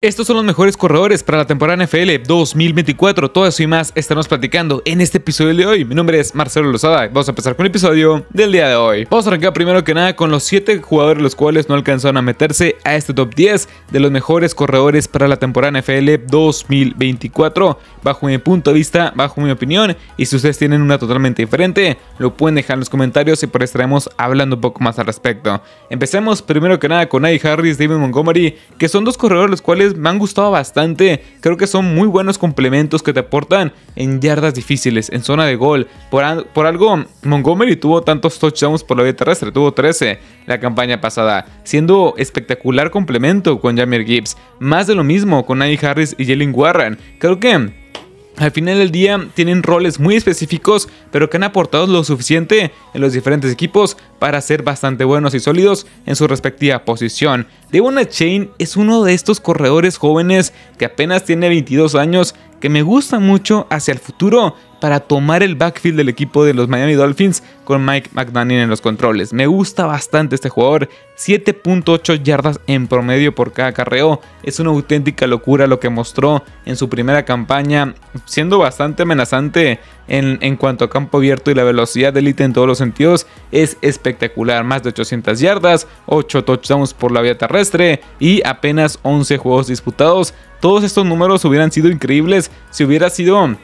Estos son los mejores corredores para la temporada NFL 2024. Todo eso y más estaremos platicando en este episodio de hoy. Mi nombre es Marcelo Lozada. Vamos a empezar con el episodio del día de hoy. Vamos a arrancar primero que nada con los 7 jugadores los cuales no alcanzaron a meterse a este top 10 de los mejores corredores para la temporada NFL 2024. Bajo mi punto de vista, bajo mi opinión. Y si ustedes tienen una totalmente diferente, lo pueden dejar en los comentarios y por estaremos hablando un poco más al respecto. Empecemos primero que nada con Adi Harris, David Montgomery, que son dos corredores los cuales me han gustado bastante. Creo que son muy buenos complementos que te aportan en yardas difíciles, en zona de gol. Por, por algo, Montgomery tuvo tantos touchdowns por la vía terrestre, tuvo 13 la campaña pasada, siendo espectacular complemento con Jamir Gibbs. Más de lo mismo con Najee Harris y Jalen Warren. Creo que al final del día tienen roles muy específicos, pero que han aportado lo suficiente en los diferentes equipos para ser bastante buenos y sólidos en su respectiva posición. Devon Chain es uno de estos corredores jóvenes que apenas tiene 22 años que me gusta mucho hacia el futuro para tomar el backfield del equipo de los Miami Dolphins con Mike McDaniel en los controles. Me gusta bastante este jugador, 7.8 yardas en promedio por cada carreo. Es una auténtica locura lo que mostró en su primera campaña, siendo bastante amenazante en, en cuanto a campo abierto y la velocidad de élite en todos los sentidos. Es espectacular, más de 800 yardas, 8 touchdowns por la vía terrestre y apenas 11 juegos disputados. Todos estos números hubieran sido increíbles si hubiera sido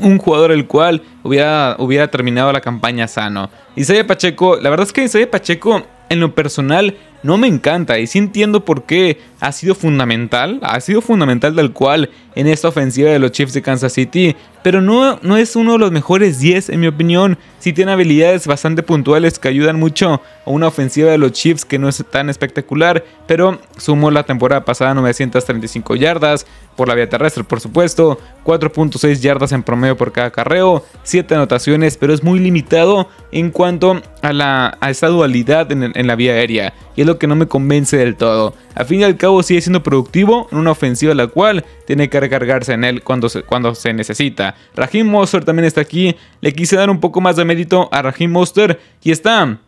un jugador el cual hubiera, hubiera terminado la campaña sano. Isaiah Pacheco, la verdad es que Isaiah Pacheco en lo personal no me encanta y sí entiendo por qué ha sido fundamental, ha sido fundamental del cual en esta ofensiva de los Chiefs de Kansas City, pero no, no es uno de los mejores 10 en mi opinión, sí tiene habilidades bastante puntuales que ayudan mucho a una ofensiva de los Chiefs que no es tan espectacular, pero sumó la temporada pasada 935 yardas por la vía terrestre por supuesto, 4.6 yardas en promedio por cada carreo, 7 anotaciones, pero es muy limitado en cuanto a, la, a esa dualidad en, en la vía aérea. Y lo que no me convence del todo. Al fin y al cabo sigue siendo productivo en una ofensiva la cual tiene que recargarse en él cuando se, cuando se necesita. Raheem Monster también está aquí. Le quise dar un poco más de mérito a Raheem Monster y está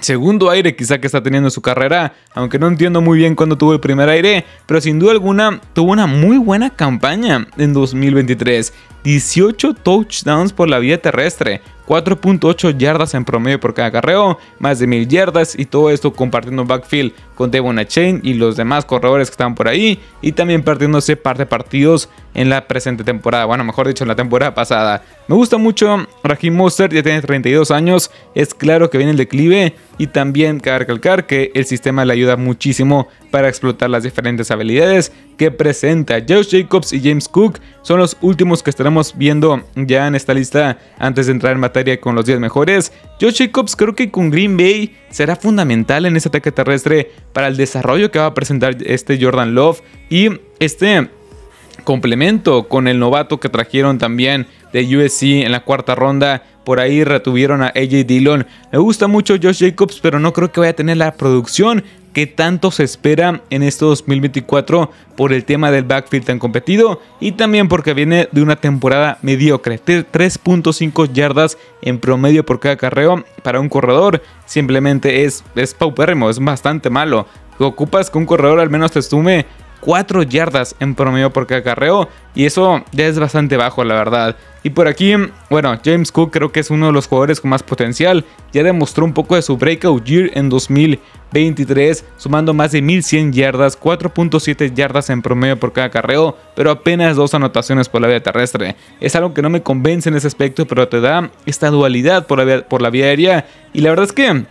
segundo aire quizá que está teniendo en su carrera, aunque no entiendo muy bien cuándo tuvo el primer aire, pero sin duda alguna tuvo una muy buena campaña en 2023. 18 touchdowns por la vía terrestre, 4.8 yardas en promedio por cada carreo, más de 1000 yardas y todo esto compartiendo backfield con Devon Chain y los demás corredores que estaban por ahí y también perdiéndose par de partidos en la presente temporada, bueno, mejor dicho, en la temporada pasada. Me gusta mucho Raheem Monster, ya tiene 32 años, es claro que viene el declive y también cabe recalcar que el sistema le ayuda muchísimo para explotar las diferentes habilidades que presenta. Josh Jacobs y James Cook son los últimos que estaremos viendo ya en esta lista antes de entrar en materia con los 10 mejores. Josh Jacobs creo que con Green Bay será fundamental en ese ataque terrestre para el desarrollo que va a presentar este Jordan Love y este complemento con el novato que trajeron también de USC en la cuarta ronda. Por ahí retuvieron a AJ Dillon. Me gusta mucho Josh Jacobs, pero no creo que vaya a tener la producción que tanto se espera en este 2024 por el tema del backfield tan competido y también porque viene de una temporada mediocre. 3.5 yardas en promedio por cada carreo para un corredor simplemente es, es paupérrimo, es bastante malo. Ocupas que un corredor al menos te sume 4 yardas en promedio por cada carreo y eso ya es bastante bajo la verdad. Y por aquí, bueno, James Cook creo que es uno de los jugadores con más potencial, ya demostró un poco de su breakout year en 2023, sumando más de 1100 yardas, 4.7 yardas en promedio por cada carreo, pero apenas dos anotaciones por la vía terrestre. Es algo que no me convence en ese aspecto, pero te da esta dualidad por la por la vía aérea y la verdad es que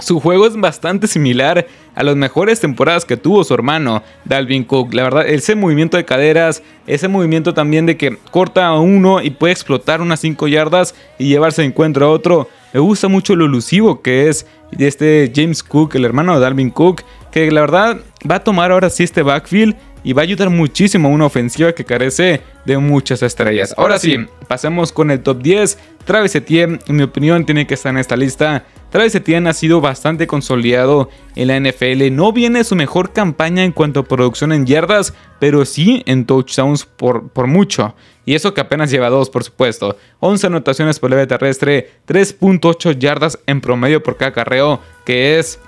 su juego es bastante similar a las mejores temporadas que tuvo su hermano Dalvin Cook. La verdad, ese movimiento de caderas, ese movimiento también de que corta a uno y puede explotar unas 5 yardas y llevarse de encuentro a otro. Me gusta mucho lo elusivo que es este James Cook, el hermano de Dalvin Cook, que la verdad va a tomar ahora sí este backfield y va a ayudar muchísimo a una ofensiva que carece de muchas estrellas. Ahora sí, pasemos con el top 10. Travis Etienne, en mi opinión, tiene que estar en esta lista. Travis Etienne ha sido bastante consolidado en la NFL. No viene su mejor campaña en cuanto a producción en yardas, pero sí en touchdowns por, por mucho. Y eso que apenas lleva dos, por supuesto. 11 anotaciones por leve terrestre, 3.8 yardas en promedio por cada carreo, que es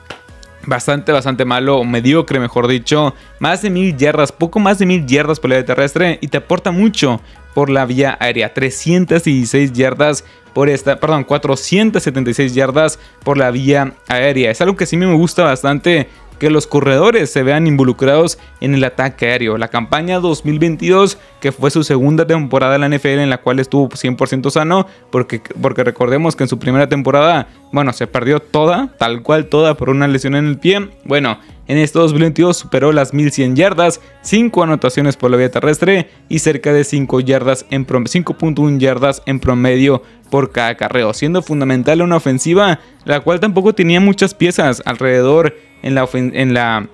bastante, bastante malo, mediocre mejor dicho, más de mil yardas, poco más de mil yardas por vía terrestre y te aporta mucho por la vía aérea, 316 yardas por esta, perdón, 476 yardas por la vía aérea. Es algo que sí me gusta bastante que los corredores se vean involucrados en el ataque aéreo. La campaña 2022, que fue su segunda temporada en la NFL en la cual estuvo 100% sano, porque, porque recordemos que en su primera temporada, bueno, se perdió toda, tal cual toda por una lesión en el pie. Bueno, en este 2022 superó las 1100 yardas, 5 anotaciones por la vía terrestre y cerca de 5 yardas en 5.1 yardas en promedio por cada carreo, siendo fundamental una ofensiva la cual tampoco tenía muchas piezas alrededor en la, en la,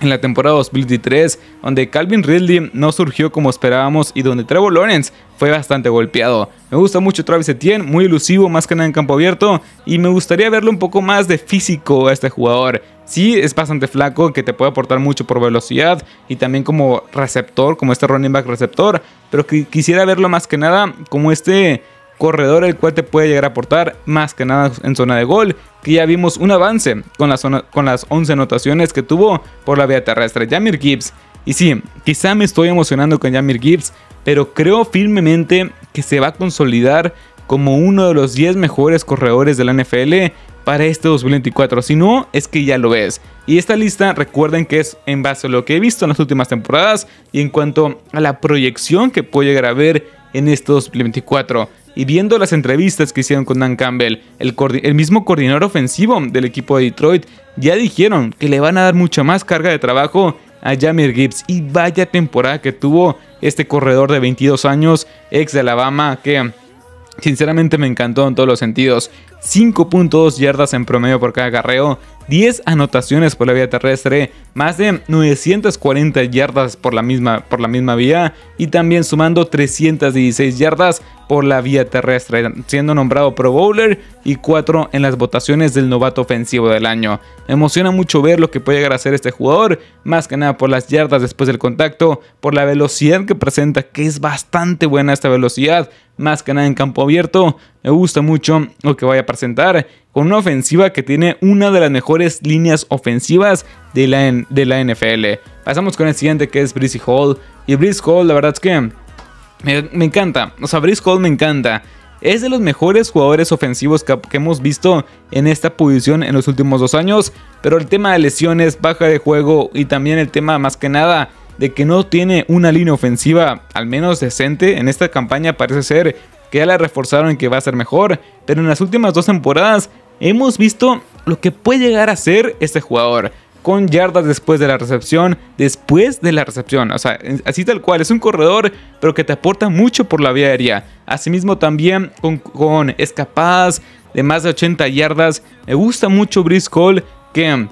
en la temporada 2023, donde Calvin Ridley no surgió como esperábamos y donde Trevor Lawrence fue bastante golpeado. Me gusta mucho Travis Etienne, muy elusivo, más que nada en campo abierto, y me gustaría verle un poco más de físico a este jugador. Sí, es bastante flaco, que te puede aportar mucho por velocidad y también como receptor, como este running back receptor, pero quisiera verlo más que nada como este corredor el cual te puede llegar a aportar más que nada en zona de gol, que ya vimos un avance con, la zona, con las 11 anotaciones que tuvo por la vía terrestre. Jamir Gibbs, y sí, quizá me estoy emocionando con Jamir Gibbs, pero creo firmemente que se va a consolidar como uno de los 10 mejores corredores de la NFL para este 2024. Si no, es que ya lo ves. Y esta lista, recuerden que es en base a lo que he visto en las últimas temporadas y en cuanto a la proyección que puede llegar a ver en este 2024. Y viendo las entrevistas que hicieron con Dan Campbell, el, mismo coordinador ofensivo del equipo de Detroit, ya dijeron que le van a dar mucha más carga de trabajo a Jamir Gibbs. Y vaya temporada que tuvo este corredor de 22 años, ex de Alabama, que sinceramente me encantó en todos los sentidos. 5.2 yardas en promedio por cada carreo, 10 anotaciones por la vía terrestre, más de 940 yardas por la misma, por la misma vía y también sumando 316 yardas por la vía terrestre, siendo nombrado Pro Bowler y 4 en las votaciones del novato ofensivo del año. Me emociona mucho ver lo que puede llegar a ser este jugador, más que nada por las yardas después del contacto, por la velocidad que presenta, que es bastante buena esta velocidad, más que nada en campo abierto. Me gusta mucho lo que vaya a presentar con una ofensiva que tiene una de las mejores líneas ofensivas de la, de la NFL. Pasamos con el siguiente que es Breezy Hall. Y Breeze Hall, la verdad es que me, encanta. O sea, Brice Hall me encanta. Es de los mejores jugadores ofensivos que, hemos visto en esta posición en los últimos dos años. Pero el tema de lesiones, baja de juego y también el tema más que nada de que no tiene una línea ofensiva al menos decente en esta campaña parece ser que ya la reforzaron y que va a ser mejor. Pero en las últimas dos temporadas hemos visto lo que puede llegar a ser este jugador con yardas después de la recepción, después de la recepción, o sea, así tal cual, es un corredor, pero que te aporta mucho por la vía aérea. Asimismo también con, escapadas de más de 80 yardas. Me gusta mucho Brice que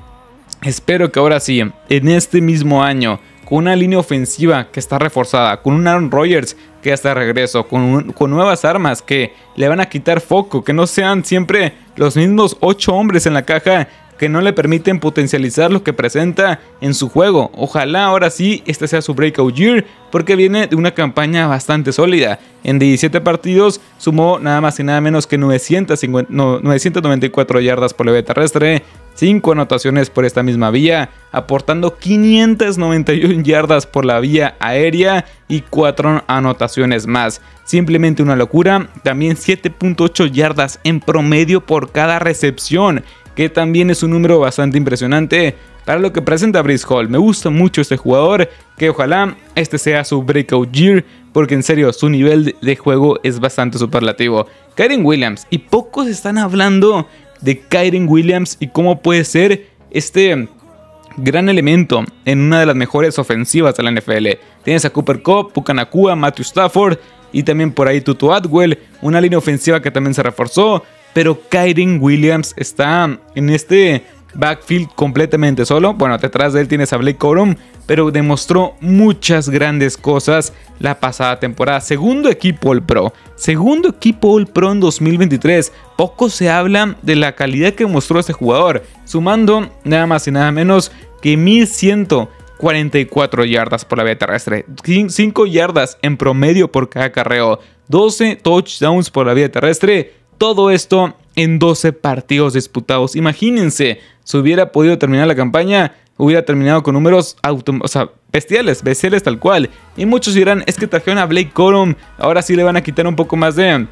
espero que ahora sí, en este mismo año, con una línea ofensiva que está reforzada, con un Aaron Rodgers que ya está de regreso, con, con, nuevas armas que le van a quitar foco, que no sean siempre los mismos 8 hombres en la caja que no le permiten potencializar lo que presenta en su juego. Ojalá ahora sí este sea su breakout year porque viene de una campaña bastante sólida. En 17 partidos sumó nada más y nada menos que 994 yardas por vía terrestre, 5 anotaciones por esta misma vía, aportando 591 yardas por la vía aérea y 4 anotaciones más. Simplemente una locura, también 7.8 yardas en promedio por cada recepción que también es un número bastante impresionante para lo que presenta Brice Hall. Me gusta mucho este jugador, que ojalá este sea su breakout year, porque en serio su nivel de juego es bastante superlativo. Kyren Williams, y pocos están hablando de Kyren Williams y cómo puede ser este gran elemento en una de las mejores ofensivas de la NFL. Tienes a Cooper Cup, Pukanakua, Matthew Stafford y también por ahí Tutu Atwell, una línea ofensiva que también se reforzó pero Kyren Williams está en este backfield completamente solo. Bueno, detrás de él tienes a Blake Corum, pero demostró muchas grandes cosas la pasada temporada. Segundo equipo All Pro, segundo equipo All Pro en 2023. Poco se habla de la calidad que mostró este jugador, sumando nada más y nada menos que 1144 yardas por la vía terrestre, 5 yardas en promedio por cada carreo, 12 touchdowns por la vía terrestre todo esto en 12 partidos disputados. Imagínense, si hubiera podido terminar la campaña, hubiera terminado con números o sea, bestiales, bestiales tal cual. Y muchos dirán, es que trajeron a Blake Corum, ahora sí le van a quitar un poco más de,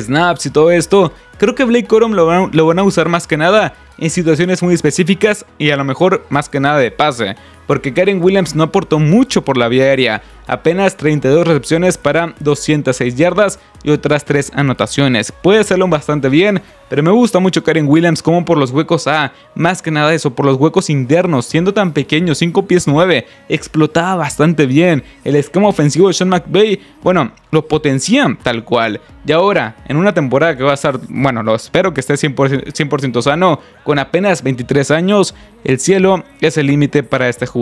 snaps y todo esto. Creo que Blake Corum lo van a usar más que nada en situaciones muy específicas y a lo mejor más que nada de pase porque Karen Williams no aportó mucho por la vía aérea, apenas 32 recepciones para 206 yardas y otras 3 anotaciones. Puede hacerlo bastante bien, pero me gusta mucho Karen Williams como por los huecos A, más que nada eso, por los huecos internos, siendo tan pequeño, 5 pies 9, explotaba bastante bien. El esquema ofensivo de Sean McVay, bueno, lo potencian tal cual. Y ahora, en una temporada que va a estar, bueno, lo espero que esté 100%, 100 sano, con apenas 23 años, el cielo es el límite para este jugador.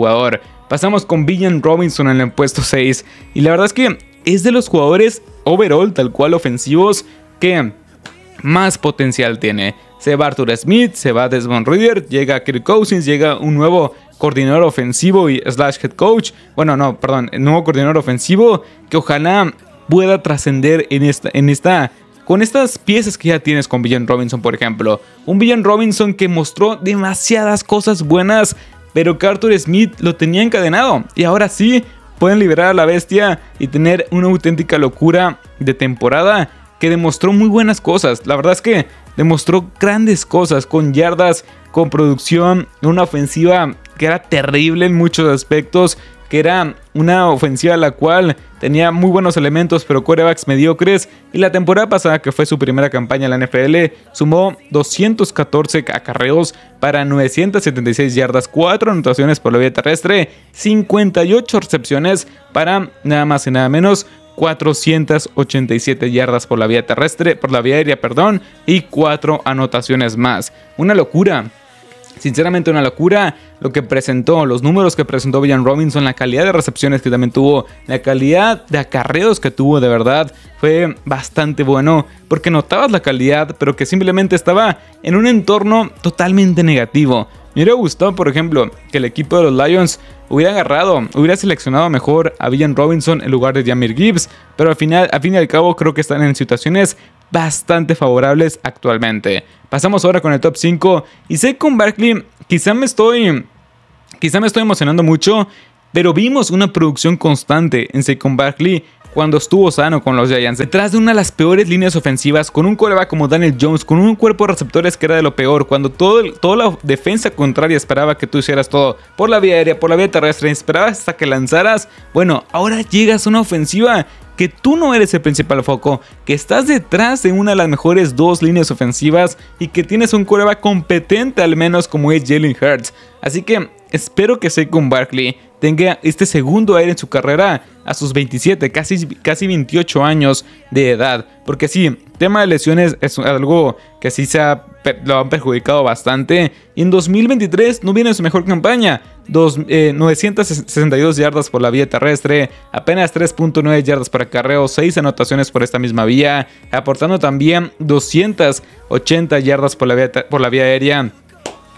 Pasamos con Villan Robinson en el puesto 6. Y la verdad es que es de los jugadores overall, tal cual ofensivos, que más potencial tiene. Se va Arthur Smith, se va Desmond Reader, llega Kirk Cousins, llega un nuevo coordinador ofensivo y slash head coach. Bueno, no, perdón, nuevo coordinador ofensivo que ojalá pueda trascender en esta, en esta con estas piezas que ya tienes con Villan Robinson, por ejemplo. Un Villan Robinson que mostró demasiadas cosas buenas, pero que Arthur Smith lo tenía encadenado. Y ahora sí, pueden liberar a la bestia y tener una auténtica locura de temporada que demostró muy buenas cosas. La verdad es que demostró grandes cosas con yardas, con producción, una ofensiva que era terrible en muchos aspectos, que era una ofensiva la cual tenía muy buenos elementos pero corebacks mediocres y la temporada pasada que fue su primera campaña en la NFL sumó 214 acarreos para 976 yardas, 4 anotaciones por la vía terrestre, 58 recepciones para nada más y nada menos 487 yardas por la vía terrestre, por la vía aérea, perdón, y 4 anotaciones más. Una locura Sinceramente una locura lo que presentó, los números que presentó Villan Robinson, la calidad de recepciones que también tuvo, la calidad de acarreos que tuvo de verdad fue bastante bueno porque notabas la calidad pero que simplemente estaba en un entorno totalmente negativo. Me hubiera gustado, por ejemplo, que el equipo de los Lions hubiera agarrado, hubiera seleccionado mejor a Villan Robinson en lugar de Jamir Gibbs, pero al final, al fin y al cabo creo que están en situaciones bastante favorables actualmente. Pasamos ahora con el top 5 y sé con Barkley, quizá me estoy quizá me estoy emocionando mucho, pero vimos una producción constante en Saquon Barkley cuando estuvo sano con los Giants. Detrás de una de las peores líneas ofensivas, con un coreback como Daniel Jones, con un cuerpo de receptores que era de lo peor, cuando todo toda la defensa contraria esperaba que tú hicieras todo por la vía aérea, por la vía terrestre, esperabas hasta que lanzaras. Bueno, ahora llegas a una ofensiva que tú no eres el principal foco, que estás detrás de una de las mejores dos líneas ofensivas y que tienes un coreback competente al menos como es Jalen Hurts. Así que espero que Saquon Barkley tenga este segundo aire en su carrera a sus 27, casi, casi 28 años de edad. Porque sí, tema de lesiones es algo que sí se ha, lo han perjudicado bastante. Y en 2023 no viene su mejor campaña. 962 eh, yardas por la vía terrestre, apenas 3.9 yardas por acarreo, 6 anotaciones por esta misma vía, aportando también 280 yardas por la vía, por la vía aérea,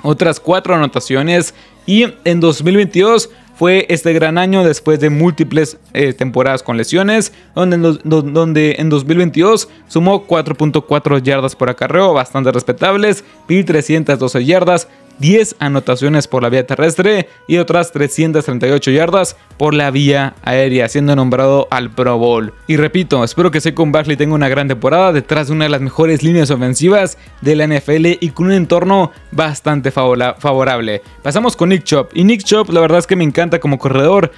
otras 4 anotaciones. Y en 2022 fue este gran año después de múltiples eh, temporadas con lesiones, donde, donde en 2022 sumó 4.4 yardas por acarreo, bastante respetables, 1312 yardas, 10 anotaciones por la vía terrestre y otras 338 yardas por la vía aérea, siendo nombrado al Pro Bowl. Y repito, espero que Saquon Barkley tenga una gran temporada detrás de una de las mejores líneas ofensivas de la NFL y con un entorno bastante favorable. Pasamos con Nick Chop. Y Nick Chop, la verdad es que me encanta como corredor.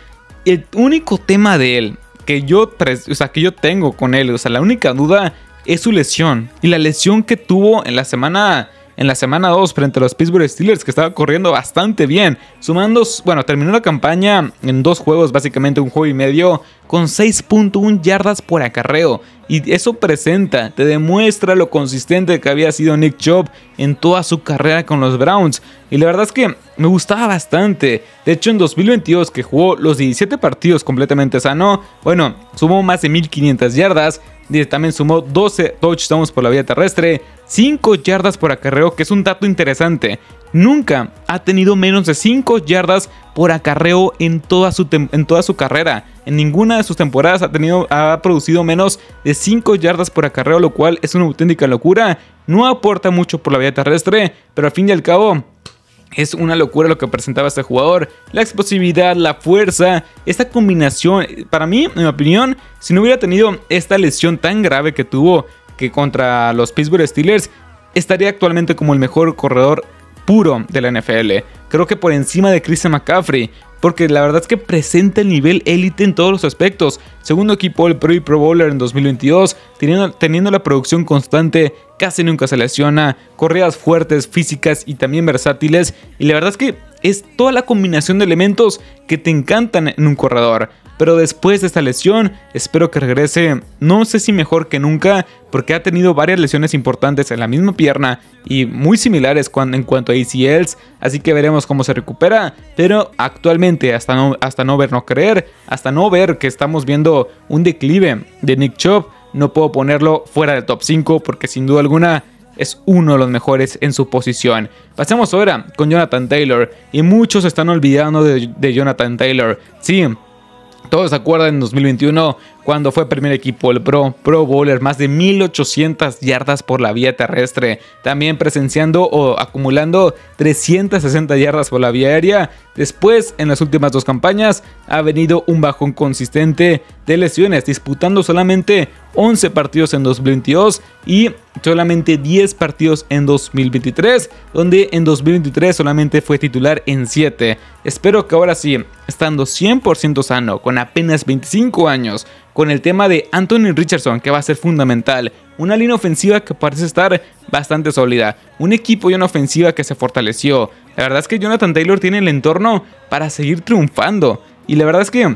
El único tema de él que yo, o sea, que yo tengo con él, o sea, la única duda es su lesión. Y la lesión que tuvo en la semana en la semana 2 frente a los Pittsburgh Steelers, que estaba corriendo bastante bien, sumando, bueno, terminó la campaña en dos juegos, básicamente un juego y medio, con 6.1 yardas por acarreo. Y eso presenta, te demuestra lo consistente que había sido Nick Chubb en toda su carrera con los Browns. Y la verdad es que me gustaba bastante. De hecho, en 2022, que jugó los 17 partidos completamente sano, bueno, sumó más de 1500 yardas. También sumó 12 touchdowns por la vía terrestre, 5 yardas por acarreo, que es un dato interesante. Nunca ha tenido menos de 5 yardas por acarreo en toda, su en toda su carrera. En ninguna de sus temporadas ha, tenido, ha producido menos de 5 yardas por acarreo, lo cual es una auténtica locura. No aporta mucho por la vía terrestre, pero al fin y al cabo es una locura lo que presentaba este jugador. La explosividad, la fuerza, esta combinación. Para mí, en mi opinión, si no hubiera tenido esta lesión tan grave que tuvo que contra los Pittsburgh Steelers, estaría actualmente como el mejor corredor puro de la NFL. Creo que por encima de Christian McCaffrey porque la verdad es que presenta el nivel élite en todos los aspectos. Segundo equipo el Pro y Pro Bowler en 2022, teniendo, teniendo la producción constante, casi nunca se lesiona, corridas fuertes, físicas y también versátiles. Y la verdad es que es toda la combinación de elementos que te encantan en un corredor. Pero después de esta lesión espero que regrese, no sé si mejor que nunca, porque ha tenido varias lesiones importantes en la misma pierna y muy similares en cuanto a ACLs, así que veremos cómo se recupera, pero actualmente hasta no, ver, no creer, hasta no ver que estamos viendo un declive de Nick Chubb, no puedo ponerlo fuera del top 5 porque sin duda alguna es uno de los mejores en su posición. Pasemos ahora con Jonathan Taylor y muchos están olvidando de, Jonathan Taylor. Sí, todos se acuerdan en 2021 cuando fue primer equipo el Pro, Pro Bowler, más de 1800 yardas por la vía terrestre, también presenciando o acumulando 360 yardas por la vía aérea. Después, en las últimas dos campañas, ha venido un bajón consistente de lesiones, disputando solamente 11 partidos en 2022 y solamente 10 partidos en 2023, donde en 2023 solamente fue titular en 7. Espero que ahora sí, estando 100% sano, con apenas 25 años, con el tema de Anthony Richardson, que va a ser fundamental, una línea ofensiva que parece estar bastante sólida, un equipo y una ofensiva que se fortaleció. La verdad es que Jonathan Taylor tiene el entorno para seguir triunfando, y la verdad es que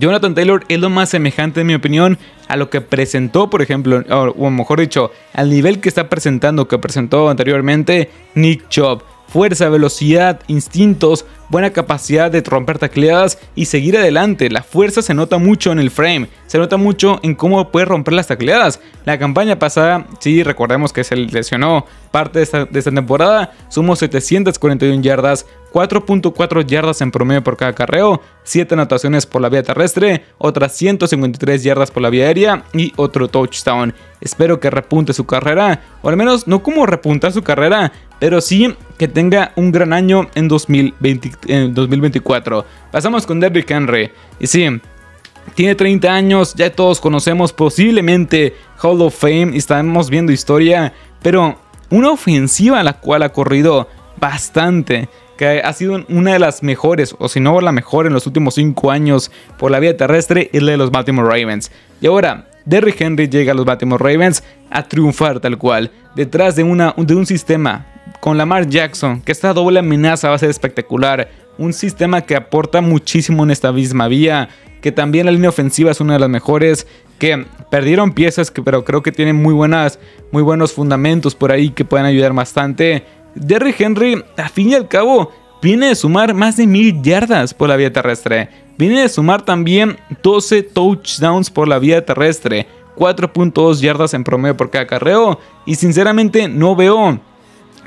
Jonathan Taylor es lo más semejante, en mi opinión, a lo que presentó, por ejemplo, o mejor dicho, al nivel que está presentando, que presentó anteriormente Nick Chubb. Fuerza, velocidad, instintos, buena capacidad de romper tacleadas y seguir adelante. La fuerza se nota mucho en el frame, se nota mucho en cómo puede romper las tacleadas. La campaña pasada, sí, recordemos que se lesionó parte de esta, de esta temporada, sumó 741 yardas, 4.4 yardas en promedio por cada carreo, 7 anotaciones por la vía terrestre, otras 153 yardas por la vía aérea y otro touchdown. Espero que repunte su carrera, o al menos no como repuntar su carrera, pero sí que tenga un gran año en, 2024. Pasamos con Derrick Henry. Y sí, tiene 30 años, ya todos conocemos posiblemente Hall of Fame y estamos viendo historia, pero una ofensiva a la cual ha corrido bastante que ha sido una de las mejores, o si no la mejor en los últimos 5 años por la vía terrestre, es la de los Baltimore Ravens. Y ahora, Derrick Henry llega a los Baltimore Ravens a triunfar tal cual, detrás de, una, de un sistema con Lamar Jackson, que esta doble amenaza va a ser espectacular, un sistema que aporta muchísimo en esta misma vía, que también la línea ofensiva es una de las mejores, que perdieron piezas, que, pero creo que tienen muy, buenas, muy buenos fundamentos por ahí que pueden ayudar bastante. Derrick Henry, a fin y al cabo, viene de sumar más de mil yardas por la vía terrestre. Viene de sumar también 12 touchdowns por la vía terrestre. 4.2 yardas en promedio por cada carreo. Y sinceramente no veo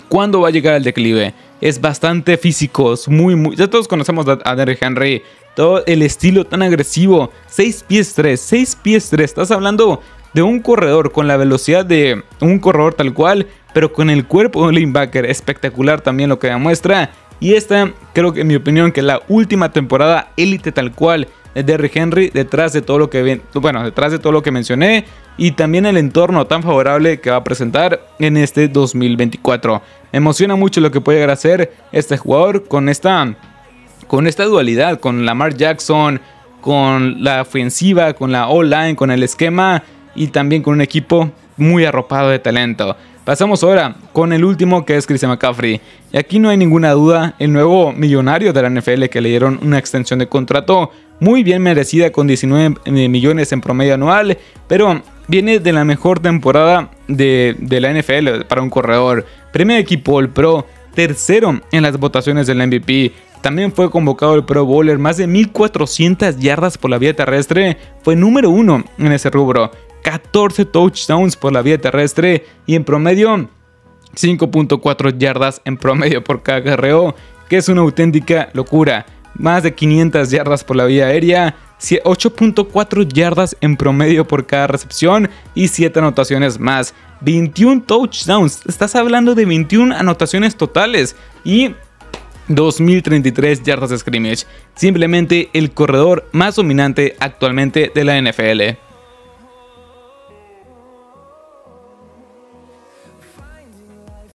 cuándo va a llegar el declive. Es bastante físico, es muy, muy... Ya todos conocemos a Derrick Henry. Todo el estilo tan agresivo. 6 pies 3, 6 pies 3. Estás hablando de un corredor con la velocidad de un corredor tal cual pero con el cuerpo de linebacker espectacular también lo que demuestra. Y esta, creo que en mi opinión, que la última temporada élite tal cual de Derrick Henry, detrás de todo lo que bueno, detrás de todo lo que mencioné y también el entorno tan favorable que va a presentar en este 2024. Me emociona mucho lo que puede llegar a hacer este jugador con esta con esta dualidad, con Lamar Jackson, con la ofensiva, con la all-line, con el esquema y también con un equipo muy arropado de talento. Pasamos ahora con el último que es Christian McCaffrey. Y aquí no hay ninguna duda, el nuevo millonario de la NFL que le dieron una extensión de contrato muy bien merecida con 19 millones en promedio anual, pero viene de la mejor temporada de, la NFL para un corredor. Primer equipo el Pro, tercero en las votaciones del MVP. También fue convocado el Pro Bowler, más de 1400 yardas por la vía terrestre, fue número uno en ese rubro. 14 touchdowns por la vía terrestre y en promedio 5.4 yardas en promedio por cada carreo, que es una auténtica locura. Más de 500 yardas por la vía aérea, 8.4 yardas en promedio por cada recepción y 7 anotaciones más. 21 touchdowns, estás hablando de 21 anotaciones totales y 2033 yardas de scrimmage, simplemente el corredor más dominante actualmente de la NFL.